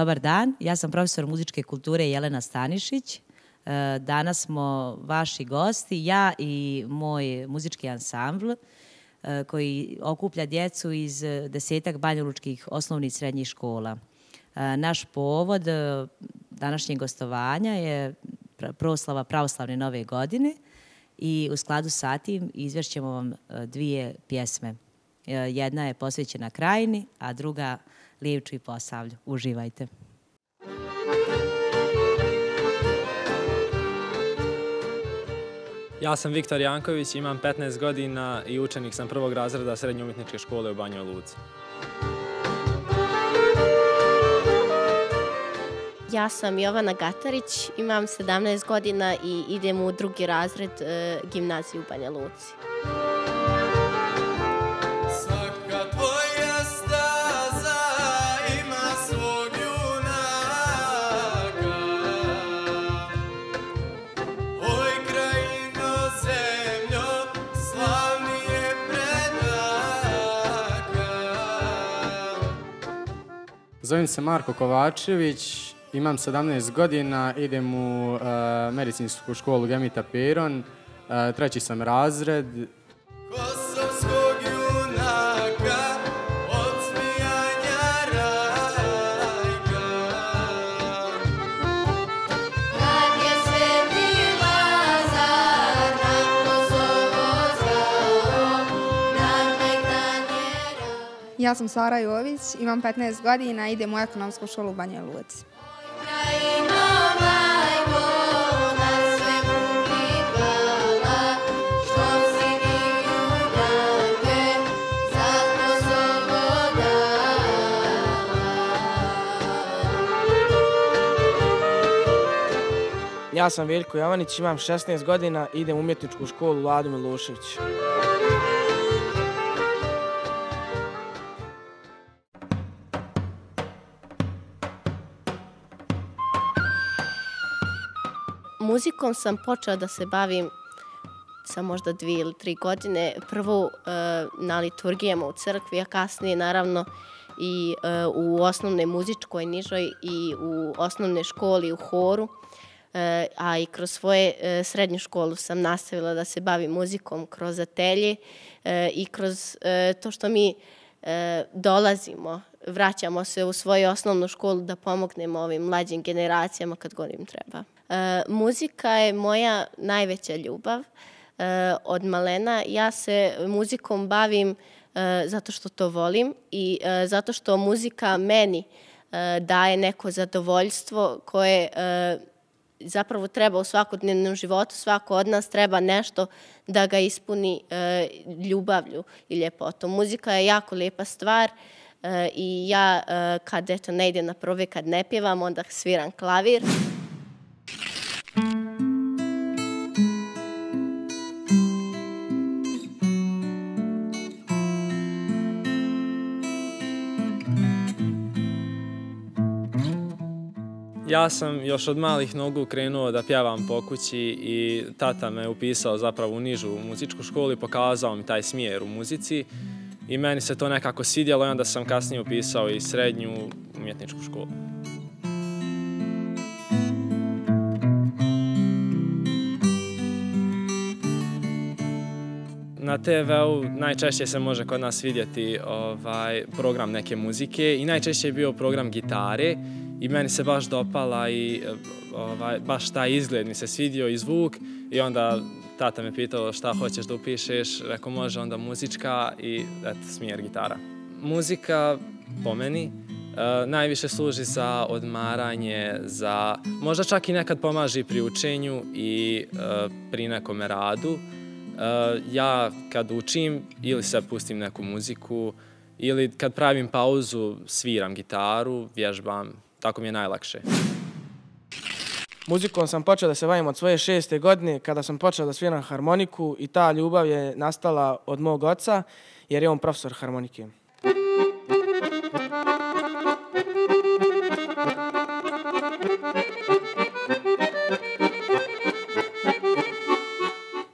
Dobar dan, ja sam profesor muzičke kulture Jelena Stanišić. E, danas smo vaši gosti, ja i moj muzički ansambl e, koji okuplja djecu iz desetak banjolučkih osnovnih i srednjih škola. E, naš povod današnjeg gostovanja je proslava pravoslavne nove godine i u skladu sa tim izvješćemo vam dvije pjesme. Jedna je posvećena krajini, a druga Lijevču i Posavlju. Uživajte. Ja sam Viktor Janković, imam 15 godina i učenik sam prvog razreda Srednje umjetničke škole u Banjoj Luci. Ja sam Jovana Gatarić, imam 17 godina i idem u drugi razred e, gimnaziju u Banja Luci. Zovem se Marko Kovačević, imam 17 godina, idem u uh, medicinsku školu Gemita Peron, uh, treći sam razred, Ja sam Sara Jović, imam 15 godina, idem u ekonomsku školu u Banja Luci. Ja sam Veljko Jovanić, imam 16 godina, idem u umjetničku školu Ladu Milošević. Muzikom sam počela da se bavim sa možda dvije ili tri godine. Prvo uh, na liturgijama u crkvi, a kasnije naravno i uh, u osnovnoj muzičkoj nižoj i u osnovnoj školi u horu. Uh, a i kroz svoje uh, srednju školu sam nastavila da se bavim muzikom kroz atelje uh, i kroz uh, to što mi uh, dolazimo, vraćamo se u svoju osnovnu školu da pomognemo ovim mlađim generacijama kad god im treba. E, muzika je moja najveća ljubav e, od malena. Ja se muzikom bavim e, zato što to volim i e, zato što muzika meni e, daje neko zadovoljstvo koje e, zapravo treba u svakodnevnom životu. Svako od nas treba nešto da ga ispuni e, ljubavlju i ljepotom. Muzika je jako lijepa stvar e, i ja e, kad eto, ne idem na prove, kad ne pjevam, onda sviram klavir. Ja sam još od malih nogu krenuo da pjevam po kući i tata me upisao zapravo u nižu muzičku školu i pokazao mi taj smjer u muzici. I meni se to nekako svidjelo i onda sam kasnije upisao i srednju umjetničku školu. Na TV-u najčešće se može kod nas vidjeti ovaj program neke muzike i najčešće je bio program gitare i meni se baš dopala i ovaj, baš taj izgled mi se svidio i zvuk i onda tata me pitao šta hoćeš da upišeš, rekao može onda muzička i eto, smjer gitara. Muzika po meni uh, najviše služi za odmaranje, za možda čak i nekad pomaži pri učenju i uh, pri nekome radu. Uh, ja kad učim ili se pustim neku muziku ili kad pravim pauzu sviram gitaru, vježbam, tako mi je najlakše. Muzikom sam počeo da se bavim od svoje šeste godine kada sam počeo da sviram harmoniku i ta ljubav je nastala od mog oca jer je on profesor harmonike.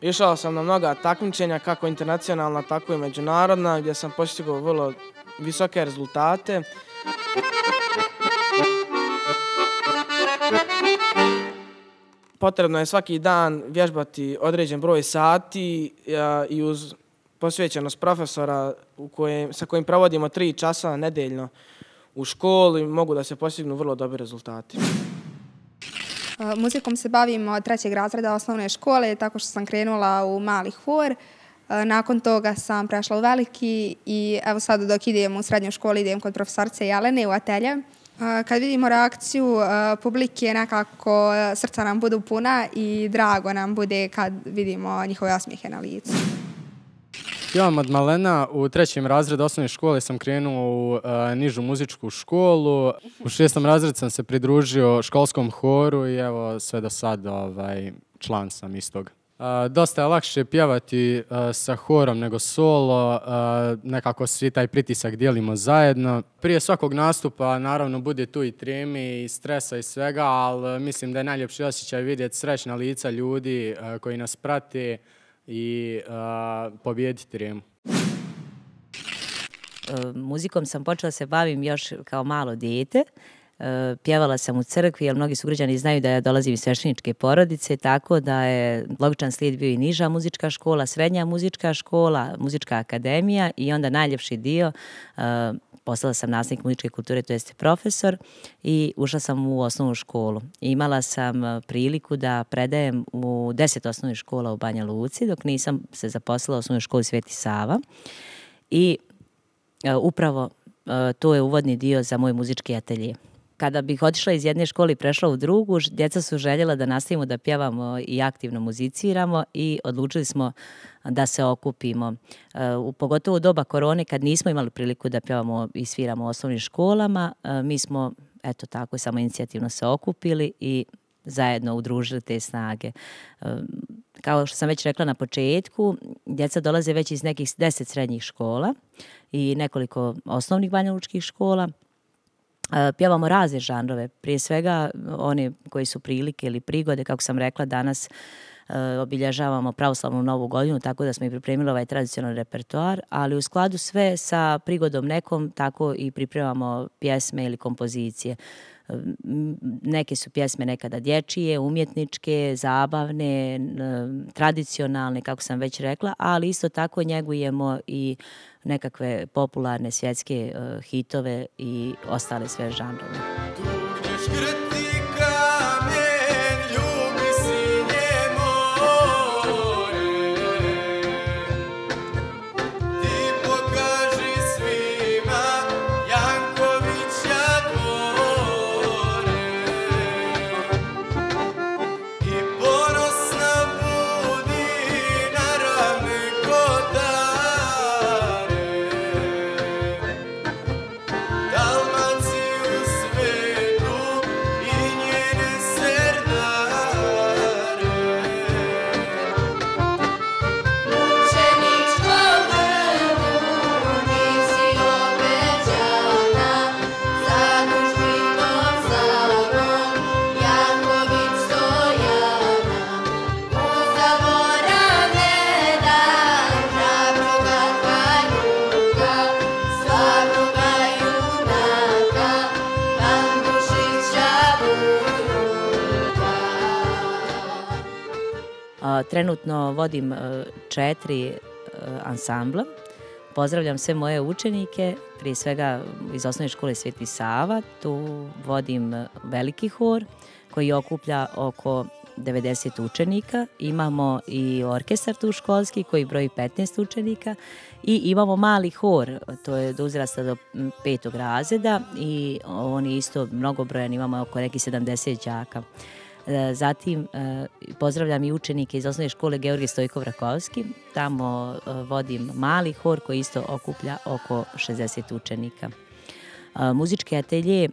Išao sam na mnoga takmičenja, kako internacionalna, tako i međunarodna, gdje sam postigao vrlo visoke rezultate. Potrebno je svaki dan vježbati određen broj sati i uz posvećenost profesora u kojem, sa kojim provodimo tri časa nedeljno u školi mogu da se postignu vrlo dobri rezultati. Muzikom se bavim od trećeg razreda osnovne škole, tako što sam krenula u mali hor. Nakon toga sam prešla u veliki i evo sad dok idem u srednju školu idem kod profesorce Jelene u atelje. Kad vidimo reakciju publike, nekako srca nam budu puna i drago nam bude kad vidimo njihove osmijehe na licu. Ja od malena u trećem razredu osnovne škole sam krenuo u nižu muzičku školu. U šestom razredu sam se pridružio školskom horu i evo sve do sad ovaj, član sam istog. Uh, dosta je lakše pjevati uh, sa horom nego solo, uh, nekako svi taj pritisak dijelimo zajedno. Prije svakog nastupa naravno bude tu i tremi i stresa i svega, ali e, mislim da je najljepši osjećaj vidjeti srećna lica ljudi e, koji nas prate, i e, pobijediti Rijemu. Muzikom sam počela se bavim još kao malo dijete. E, pjevala sam u crkvi, jer mnogi sugrađani znaju da ja dolazim iz svešteničke porodice, tako da je logičan slijed bio i niža muzička škola, srednja muzička škola, muzička akademija i onda najljepši dio e, postala sam nastavnik muzičke kulture, to jeste profesor i ušla sam u osnovnu školu. Imala sam e, priliku da predajem u deset osnovnih škola u Banja Luci, dok nisam se zaposlila u osnovnoj školi Sveti Sava. I upravo to je uvodni dio za moj muzički atelje. Kada bih otišla iz jedne škole i prešla u drugu, djeca su željela da nastavimo da pjevamo i aktivno muziciramo i odlučili smo da se okupimo. E, u pogotovo u doba korone, kad nismo imali priliku da pjevamo i sviramo u osnovnim školama, e, mi smo, eto tako, samo inicijativno se okupili i zajedno udružili te snage. E, kao što sam već rekla na početku, djeca dolaze već iz nekih deset srednjih škola i nekoliko osnovnih banjalučkih škola, E, pjevamo razne žanrove, prije svega e, one koji su prilike ili prigode, kako sam rekla danas, e, obilježavamo pravoslavnu novu godinu, tako da smo i pripremili ovaj tradicionalni repertoar, ali u skladu sve sa prigodom nekom, tako i pripremamo pjesme ili kompozicije. Neke su pjesme nekada dječije, umjetničke, zabavne, tradicionalne, kako sam već rekla, ali isto tako njegujemo i nekakve popularne svjetske eh, hitove i ostale sve žanrove. Tu trenutno vodim e, četiri e, ansambla. Pozdravljam sve moje učenike, prije svega iz osnovne škole Sveti Sava. Tu vodim e, veliki hor koji okuplja oko 90 učenika. Imamo i orkestar tu školski koji broji 15 učenika i imamo mali hor, to je do uzrasta do petog razreda i on je isto mnogobrojan, imamo oko nekih 70 džaka. Zatim e, pozdravljam i učenike iz osnovne škole Georgije Stojkov Rakovski. Tamo e, vodim mali hor koji isto okuplja oko 60 učenika. E, Muzički atelje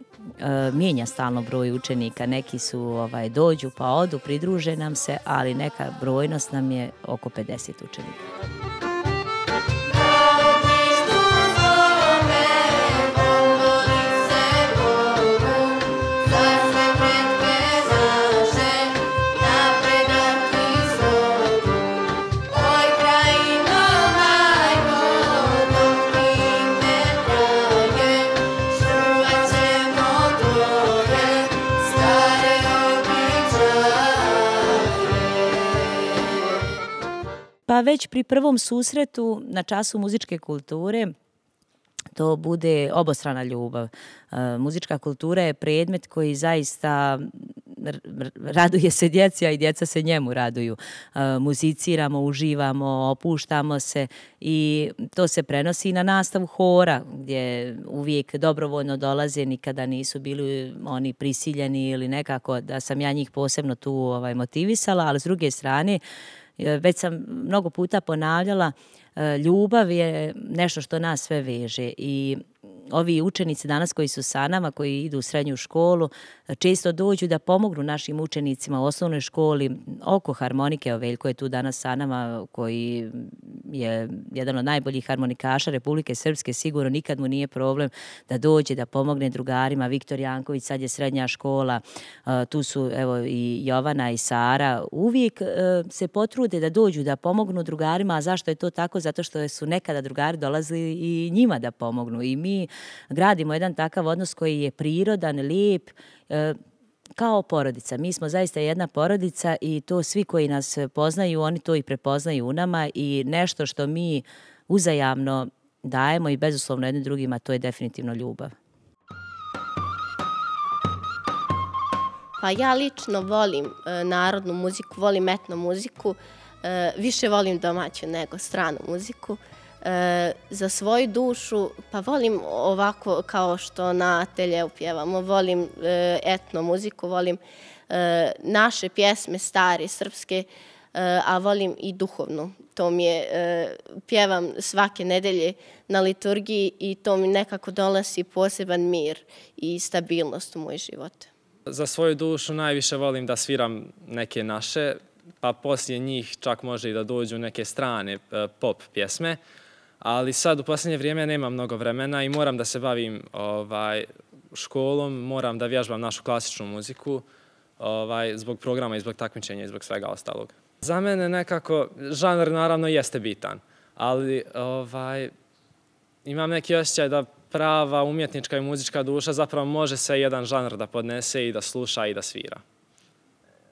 mijenja stalno broj učenika. Neki su ovaj dođu pa odu, pridruže nam se, ali neka brojnost nam je oko 50 učenika. Već pri prvom susretu na času muzičke kulture to bude obostrana ljubav. E, muzička kultura je predmet koji zaista raduje se djeca i djeca se njemu raduju. E, muziciramo, uživamo, opuštamo se i to se prenosi i na nastavu hora gdje uvijek dobrovoljno dolaze, nikada nisu bili oni prisiljeni ili nekako da sam ja njih posebno tu ovaj, motivisala, ali s druge strane već sam mnogo puta ponavljala e, ljubav je nešto što nas sve veže i ovi učenici danas koji su sa nama, koji idu u srednju školu, često dođu da pomognu našim učenicima u osnovnoj školi oko harmonike. Veljko je tu danas sa nama koji je jedan od najboljih harmonikaša Republike Srpske. Sigurno nikad mu nije problem da dođe, da pomogne drugarima. Viktor Janković, sad je srednja škola. Tu su evo i Jovana i Sara. Uvijek e, se potrude da dođu, da pomognu drugarima. A zašto je to tako? Zato što su nekada drugari dolazili i njima da pomognu. I mi gradimo jedan takav odnos koji je prirodan, lijep, e, kao porodica. Mi smo zaista jedna porodica i to svi koji nas poznaju, oni to i prepoznaju u nama i nešto što mi uzajamno dajemo i bezuslovno jednim drugima, to je definitivno ljubav. Pa ja lično volim e, narodnu muziku, volim etno muziku, e, više volim domaću nego stranu muziku. E, za svoju dušu, pa volim ovako kao što na atelje upjevamo, volim e, etno muziku, volim e, naše pjesme, stare, srpske, e, a volim i duhovnu. To mi je, e, pjevam svake nedelje na liturgiji i to mi nekako donosi poseban mir i stabilnost u moj život. Za svoju dušu najviše volim da sviram neke naše, pa poslije njih čak može i da dođu neke strane e, pop pjesme ali sad u posljednje vrijeme nema mnogo vremena i moram da se bavim ovaj, školom, moram da vježbam našu klasičnu muziku ovaj, zbog programa i zbog takmičenja i zbog svega ostalog. Za mene nekako, žanr naravno jeste bitan, ali ovaj, imam neki osjećaj da prava umjetnička i muzička duša zapravo može se jedan žanr da podnese i da sluša i da svira.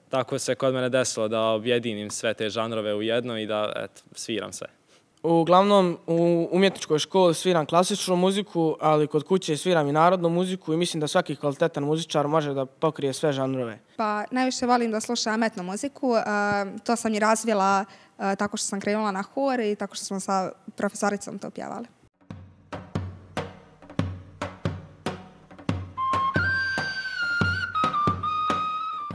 Tako se kod mene desilo da objedinim sve te žanrove u jedno i da et, sviram sve. Uglavnom, u umjetničkoj školi sviram klasičnu muziku, ali kod kuće sviram i narodnu muziku i mislim da svaki kvalitetan muzičar može da pokrije sve žanrove. Pa najviše volim da slušam etno muziku. To sam i razvila tako što sam krenula na hor i tako što smo sa profesoricom to pjevali.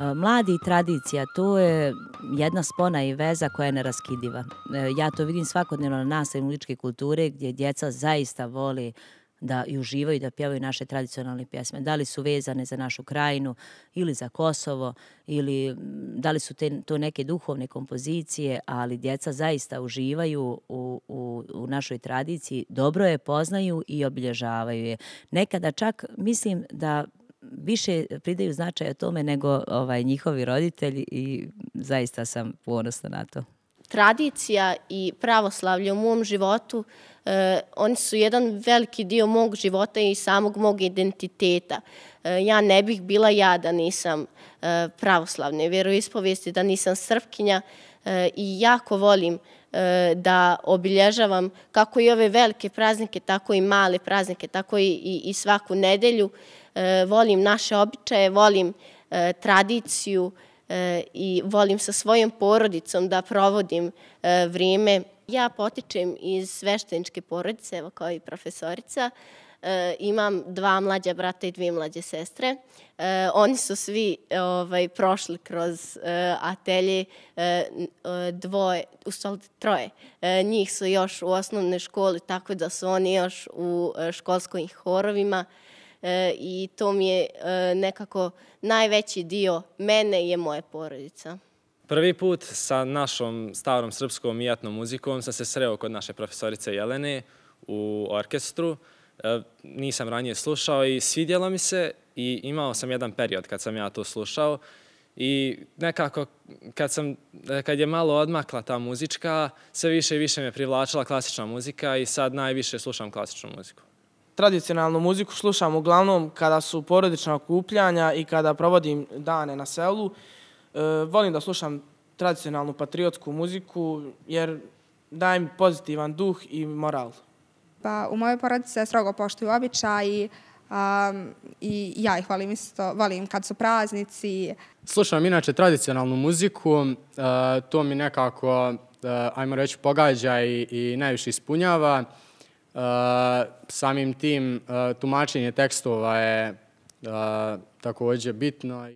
E, mladi i tradicija, to je jedna spona i veza koja je neraskidiva. E, ja to vidim svakodnevno na nastavi muzičke kulture gdje djeca zaista voli da i uživaju i da pjevaju naše tradicionalne pjesme. Da li su vezane za našu krajinu ili za Kosovo ili da li su te, to neke duhovne kompozicije, ali djeca zaista uživaju u, u, u našoj tradiciji, dobro je poznaju i obilježavaju je. Nekada čak mislim da više pridaju značaja tome nego ovaj njihovi roditelji i zaista sam ponosna na to. Tradicija i pravoslavlje u mom životu, eh, oni su jedan veliki dio mog života i samog mog identiteta. Eh, ja ne bih bila ja da nisam eh, pravoslavne vjeroispovijesti, da nisam srpkinja eh, i jako volim e, da obilježavam kako i ove velike praznike, tako i male praznike, tako i, i, i svaku nedelju. E, volim naše običaje, volim e, tradiciju e, i volim sa svojom porodicom da provodim vrijeme. Ja potičem iz svešteničke porodice, evo kao i profesorica. Imam dva mlađa brata i dvije mlađe sestre. Oni su svi ovaj, prošli kroz atelje dvoje, u stvari troje. Njih su još u osnovnoj školi, tako da su oni još u školskim horovima. E, i to mi je e, nekako najveći dio mene je moje porodica. Prvi put sa našom starom srpskom i etnom muzikom sam se sreo kod naše profesorice Jelene u orkestru. E, nisam ranije slušao i svidjelo mi se i imao sam jedan period kad sam ja to slušao i nekako kad, sam, e, kad je malo odmakla ta muzička, sve više i više me privlačila klasična muzika i sad najviše slušam klasičnu muziku tradicionalnu muziku slušam uglavnom kada su porodična okupljanja i kada provodim dane na selu. E, volim da slušam tradicionalnu patriotsku muziku jer daje mi pozitivan duh i moral. Pa u mojoj porodici se strogo poštuju običaji um, i ja ih volim isto, volim kad su praznici. Slušam inače tradicionalnu muziku, uh, to mi nekako, uh, ajmo reći, pogađa i, i najviše ispunjava. Eh, samim tim eh, tumačenje tekstova je eh, također bitno.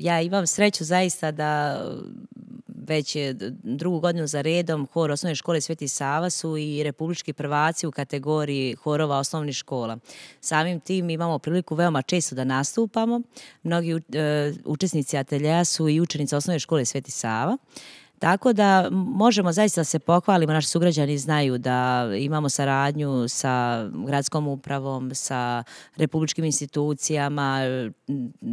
Ja imam sreću zaista da uh, već drugu godinu za redom hor osnovne škole Sveti Sava su i republički prvaci u kategoriji horova osnovnih škola. Samim tim imamo priliku veoma često da nastupamo. Mnogi uh, učesnici ateljeja su i učenici osnovne škole Sveti Sava. Tako da možemo zaista se pohvalimo, naši sugrađani znaju da imamo saradnju sa gradskom upravom, sa republičkim institucijama,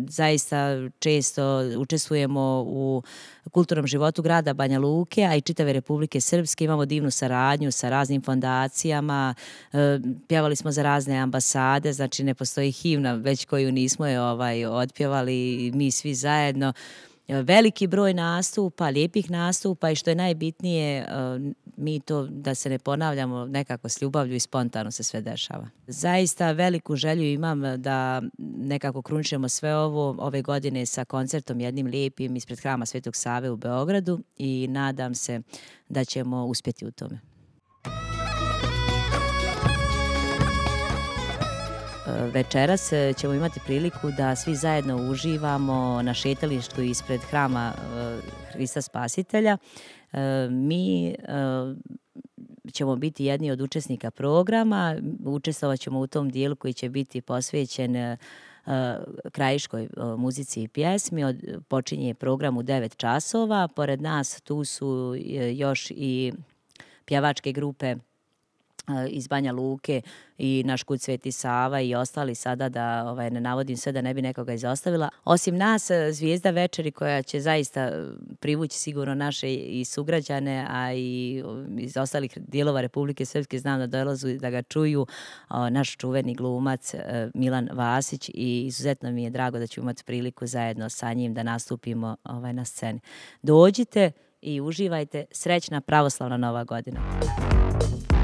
zaista često učestvujemo u kulturnom životu grada Banja Luke, a i čitave Republike Srpske. Imamo divnu saradnju sa raznim fondacijama, e, pjevali smo za razne ambasade, znači ne postoji himna već koju nismo je ovaj odpjevali mi svi zajedno veliki broj nastupa, lijepih nastupa i što je najbitnije, e, mi to, da se ne ponavljamo, nekako s ljubavlju i spontano se sve dešava. Zaista veliku želju imam da nekako kruničemo sve ovo ove godine sa koncertom jednim lijepim ispred hrama Svetog Save u Beogradu i nadam se da ćemo uspjeti u tome. Večeras e, ćemo imati priliku da svi zajedno uživamo na šetalištu ispred hrama e, Hrista Spasitelja. E, mi ćemo biti jedni od učesnika programa. Učestvovat ćemo u tom dijelu koji će biti posvećen krajiškoj muzici i pjesmi. Od, počinje program u 9 časova. Pored nas tu su još i pjevačke grupe E, iz Banja Luke i naš kut Sveti Sava i ostali sada da ovaj, ne navodim sve da ne bi nekoga izostavila. Osim nas, e, Zvijezda večeri koja će zaista e, privući sigurno naše i sugrađane, a i iz ostalih dijelova Republike Srpske znam da dolazu da ga čuju naš čuveni glumac Milan Vasić i izuzetno mi je drago da ću imati priliku zajedno sa njim da nastupimo ovaj, na sceni. Dođite i uživajte. Srećna pravoslavna nova godina. Thank you.